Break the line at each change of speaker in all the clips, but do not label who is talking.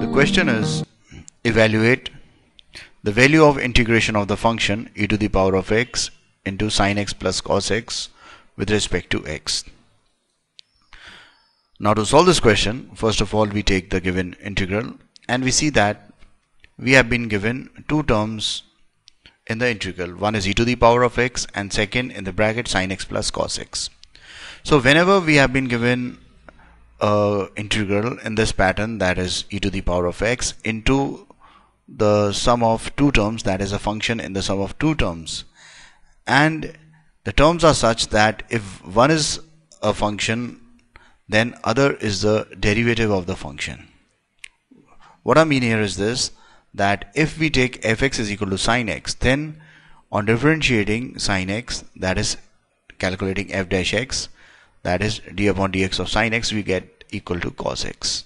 The question is evaluate the value of integration of the function e to the power of x into sine x plus cos x with respect to x. Now to solve this question, first of all we take the given integral and we see that we have been given two terms in the integral. One is e to the power of x and second in the bracket sine x plus cos x. So whenever we have been given a integral in this pattern that is e to the power of x into the sum of two terms that is a function in the sum of two terms and the terms are such that if one is a function then other is the derivative of the function what I mean here is this that if we take fx is equal to sine x then on differentiating sine x that is calculating f dash x that is d upon dx of sine x we get equal to cos x.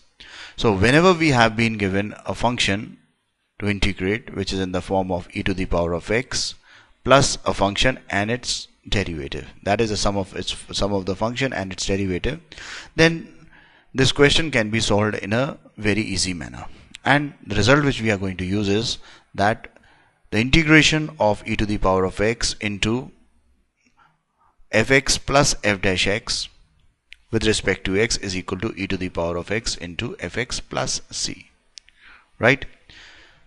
So whenever we have been given a function to integrate which is in the form of e to the power of x plus a function and its derivative that is the sum of its sum of the function and its derivative then this question can be solved in a very easy manner and the result which we are going to use is that the integration of e to the power of x into fx plus f dash x with respect to x is equal to e to the power of x into fx plus c. Right?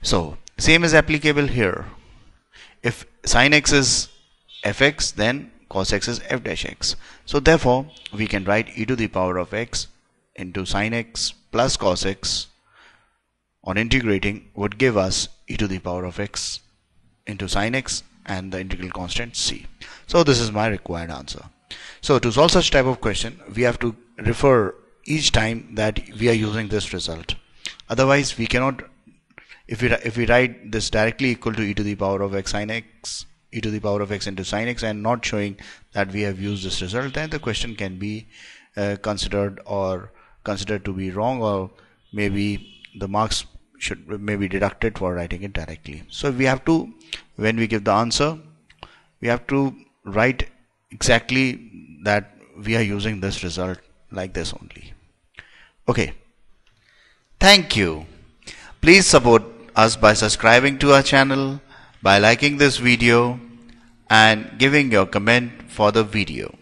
So same is applicable here. If sine x is fx then cos x is f dash x. So therefore we can write e to the power of x into sine x plus cos x on integrating would give us e to the power of x into sine x and the integral constant c. So this is my required answer. So to solve such type of question we have to refer each time that we are using this result. Otherwise we cannot if we if we write this directly equal to e to the power of x sine x e to the power of x into sine x and not showing that we have used this result then the question can be uh, considered or considered to be wrong or maybe the marks should maybe deducted for writing it directly. So we have to when we give the answer we have to write exactly that we are using this result like this only. Okay. Thank you. Please support us by subscribing to our channel by liking this video and giving your comment for the video